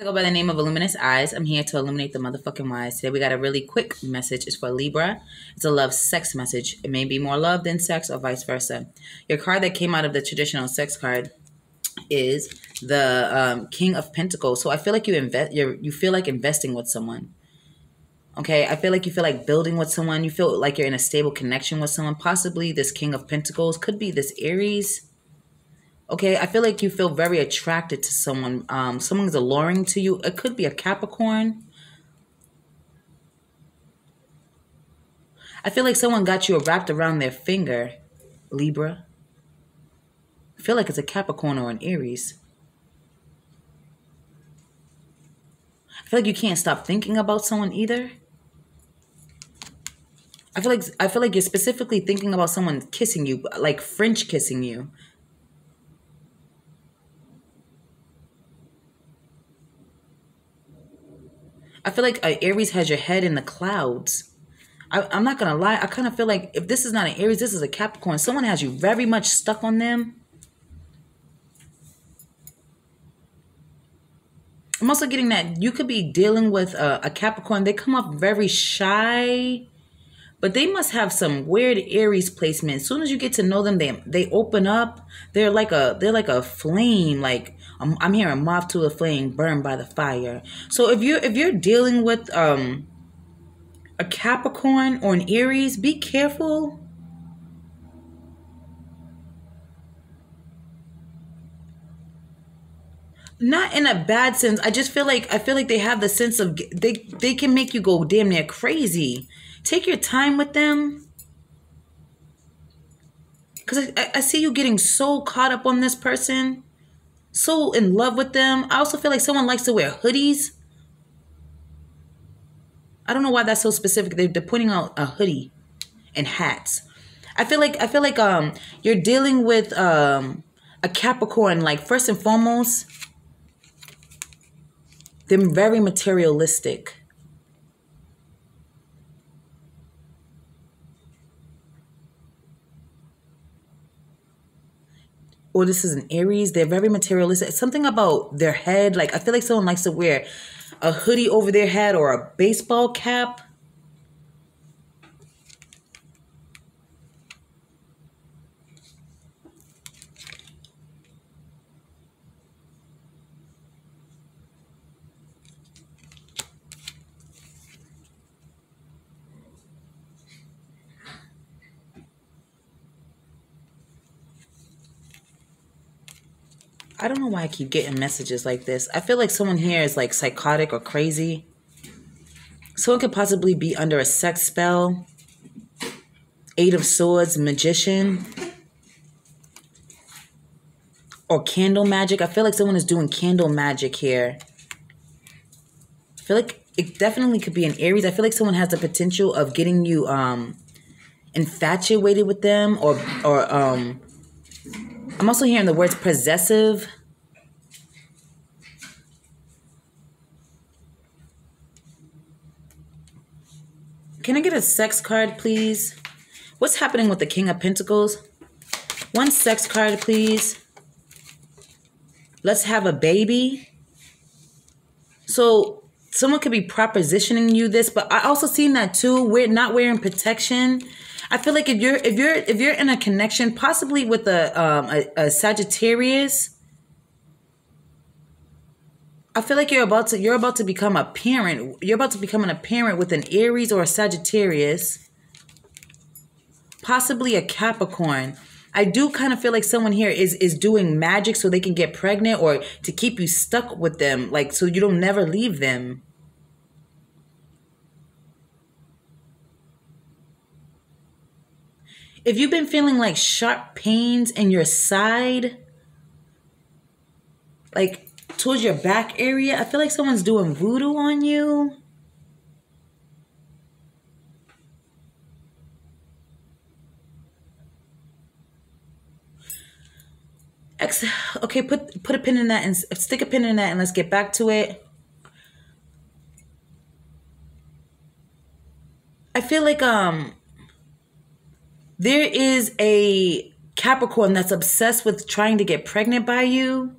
I go by the name of Luminous Eyes. I'm here to illuminate the motherfucking wise. Today we got a really quick message. It's for Libra. It's a love sex message. It may be more love than sex or vice versa. Your card that came out of the traditional sex card is the um, King of Pentacles. So I feel like you invest. You feel like investing with someone. Okay, I feel like you feel like building with someone. You feel like you're in a stable connection with someone. Possibly this King of Pentacles could be this Aries Okay, I feel like you feel very attracted to someone. Um, someone's alluring to you. It could be a Capricorn. I feel like someone got you wrapped around their finger, Libra. I feel like it's a Capricorn or an Aries. I feel like you can't stop thinking about someone either. I feel like I feel like you're specifically thinking about someone kissing you, like French kissing you. I feel like uh, Aries has your head in the clouds. I, I'm not gonna lie. I kind of feel like if this is not an Aries, this is a Capricorn. Someone has you very much stuck on them. I'm also getting that you could be dealing with a, a Capricorn. They come off very shy, but they must have some weird Aries placement. As soon as you get to know them, they they open up. They're like a they're like a flame. Like I'm, I'm hearing moth to a flame, burned by the fire. So if you're if you're dealing with um a Capricorn or an Aries, be careful. Not in a bad sense. I just feel like I feel like they have the sense of they they can make you go damn near crazy. Take your time with them. Cause I, I see you getting so caught up on this person so in love with them. I also feel like someone likes to wear hoodies. I don't know why that's so specific. They're, they're pointing out a hoodie and hats. I feel like I feel like um you're dealing with um a Capricorn. Like first and foremost, they're very materialistic. Or this is an Aries. They're very materialistic. It's Something about their head. Like I feel like someone likes to wear a hoodie over their head or a baseball cap. I don't know why I keep getting messages like this. I feel like someone here is like psychotic or crazy. Someone could possibly be under a sex spell. Eight of Swords, Magician. Or candle magic. I feel like someone is doing candle magic here. I feel like it definitely could be an Aries. I feel like someone has the potential of getting you um infatuated with them or or um I'm also hearing the words possessive. Can I get a sex card, please? What's happening with the King of Pentacles? One sex card, please. Let's have a baby. So someone could be propositioning you this, but I also seen that too. We're not wearing protection. I feel like if you're if you're if you're in a connection, possibly with a um, a, a Sagittarius, I feel like you're about to you're about to become a parent. You're about to become a parent with an Aries or a Sagittarius, possibly a Capricorn. I do kind of feel like someone here is is doing magic so they can get pregnant or to keep you stuck with them, like so you don't never leave them. If you've been feeling like sharp pains in your side, like towards your back area, I feel like someone's doing voodoo on you. Okay, put put a pin in that and stick a pin in that and let's get back to it. I feel like um there is a Capricorn that's obsessed with trying to get pregnant by you.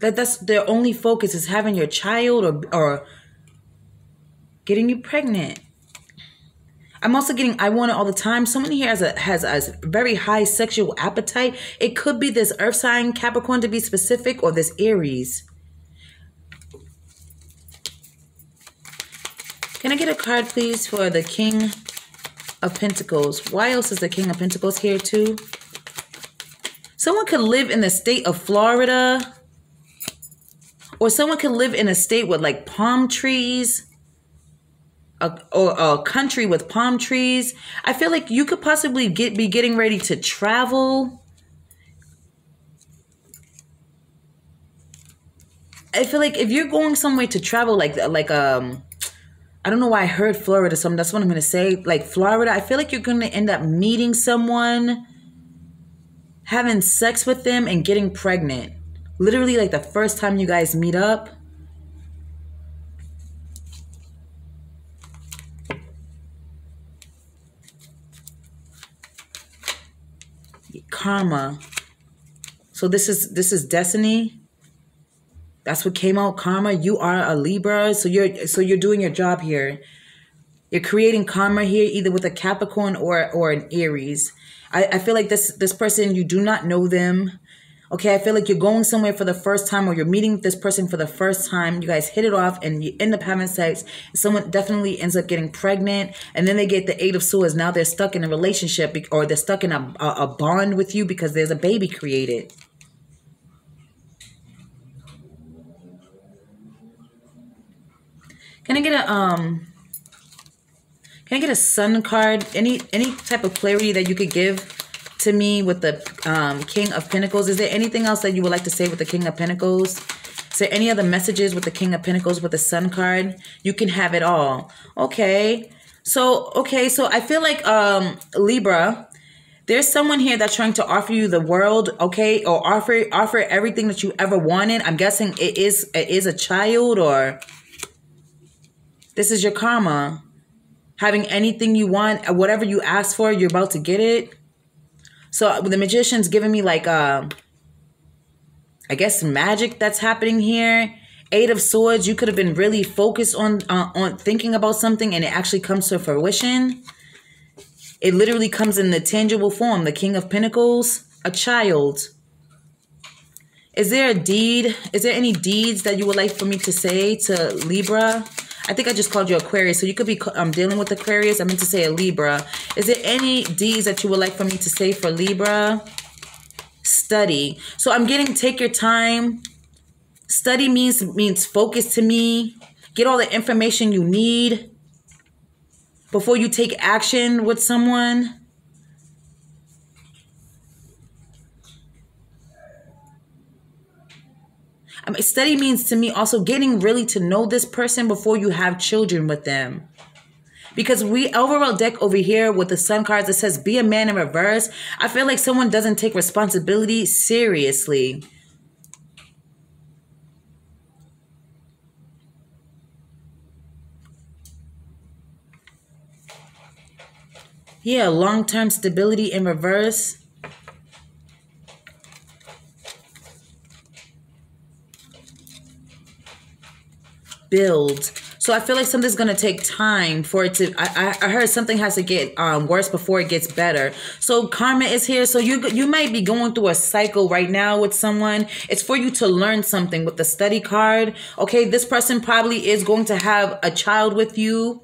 that that's their only focus is having your child or or getting you pregnant. I'm also getting I want it all the time. Someone here has a has a very high sexual appetite. It could be this earth sign Capricorn to be specific or this Aries. Can I get a card please for the King of Pentacles? Why else is the King of Pentacles here too? Someone could live in the state of Florida or someone could live in a state with like palm trees a, or a country with palm trees. I feel like you could possibly get be getting ready to travel. I feel like if you're going somewhere to travel, like like um, I don't know why I heard Florida. Something that's what I'm gonna say. Like Florida, I feel like you're gonna end up meeting someone, having sex with them, and getting pregnant. Literally, like the first time you guys meet up karma. So this is this is destiny. That's what came out karma. You are a Libra, so you're so you're doing your job here. You're creating karma here either with a Capricorn or or an Aries. I, I feel like this this person you do not know them. Okay, I feel like you're going somewhere for the first time or you're meeting this person for the first time. You guys hit it off and you end up having sex. Someone definitely ends up getting pregnant and then they get the eight of swords. Now they're stuck in a relationship or they're stuck in a, a, a bond with you because there's a baby created. Can I get a um can I get a sun card? Any any type of clarity that you could give to me with the um, King of Pentacles. Is there anything else that you would like to say with the King of Pentacles? There any other messages with the King of Pentacles with the Sun card? You can have it all. Okay. So, okay. So I feel like um, Libra, there's someone here that's trying to offer you the world, okay, or offer offer everything that you ever wanted. I'm guessing it is it is a child or this is your karma. Having anything you want, whatever you ask for, you're about to get it. So the magician's giving me like uh I guess magic that's happening here. Eight of Swords, you could have been really focused on uh, on thinking about something and it actually comes to fruition. It literally comes in the tangible form, the King of Pentacles, a child. Is there a deed? Is there any deeds that you would like for me to say to Libra? I think I just called you Aquarius, so you could be um, dealing with Aquarius. I meant to say a Libra. Is there any D's that you would like for me to say for Libra? Study. So I'm getting take your time. Study means means focus to me. Get all the information you need before you take action with someone. I mean, study means to me also getting really to know this person before you have children with them. Because we overall deck over here with the sun cards that says be a man in reverse, I feel like someone doesn't take responsibility seriously. Yeah, long-term stability in reverse. Build. So I feel like something's gonna take time for it to. I, I heard something has to get um, worse before it gets better. So karma is here. So you you might be going through a cycle right now with someone. It's for you to learn something with the study card. Okay, this person probably is going to have a child with you,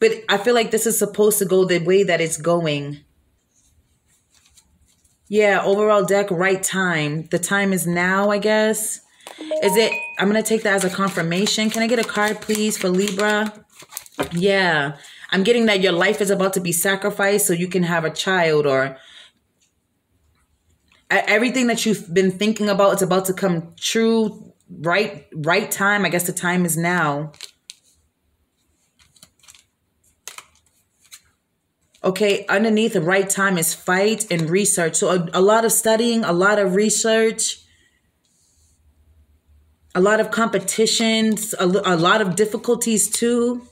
but I feel like this is supposed to go the way that it's going. Yeah, overall deck, right time. The time is now, I guess. Is it, I'm going to take that as a confirmation. Can I get a card, please, for Libra? Yeah. I'm getting that your life is about to be sacrificed so you can have a child or everything that you've been thinking about it's about to come true right right time i guess the time is now okay underneath the right time is fight and research so a, a lot of studying a lot of research a lot of competitions, a, a lot of difficulties too.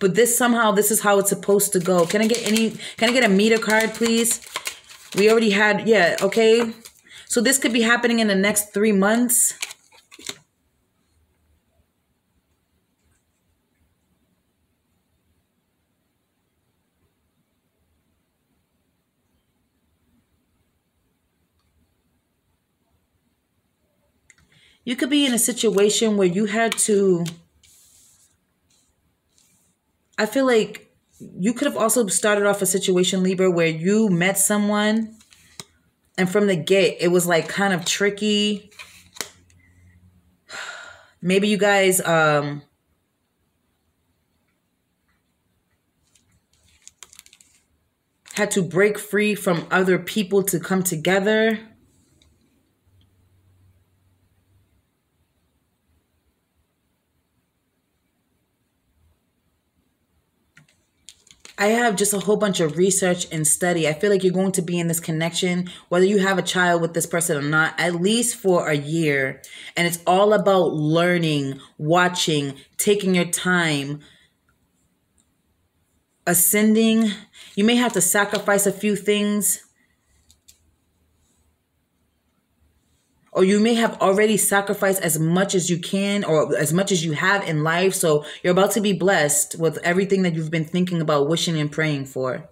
But this somehow, this is how it's supposed to go. Can I get any, can I get a meter card, please? We already had, yeah, okay. So this could be happening in the next three months. You could be in a situation where you had to. I feel like you could have also started off a situation, Libra, where you met someone and from the get, it was like kind of tricky. Maybe you guys um had to break free from other people to come together. I have just a whole bunch of research and study. I feel like you're going to be in this connection, whether you have a child with this person or not, at least for a year. And it's all about learning, watching, taking your time, ascending. You may have to sacrifice a few things or you may have already sacrificed as much as you can or as much as you have in life. So you're about to be blessed with everything that you've been thinking about, wishing, and praying for.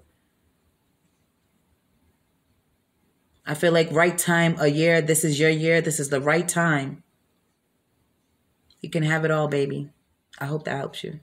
I feel like right time, a year, this is your year, this is the right time. You can have it all, baby. I hope that helps you.